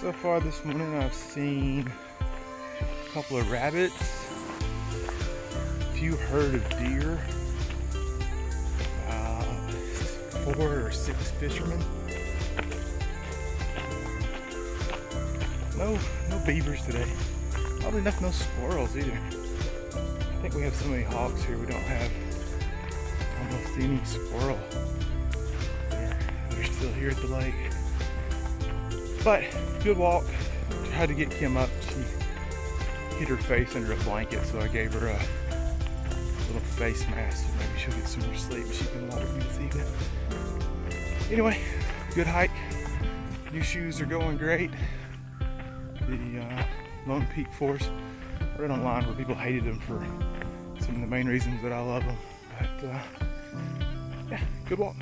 So far this morning I've seen a couple of rabbits, a few herd of deer, uh, four or six fishermen. No, no beavers today. Probably enough no squirrels either. I think we have so many hawks here we don't have almost any squirrel. They're still here at the lake. But good walk. Had to get Kim up. She hid her face under a blanket, so I gave her a little face mask. Maybe she'll get some more sleep. She can with me this evening. Anyway, good hike. New shoes are going great. The uh, Lone Peak Force. I read online where people hated them for some of the main reasons that I love them. But uh, yeah, good walk.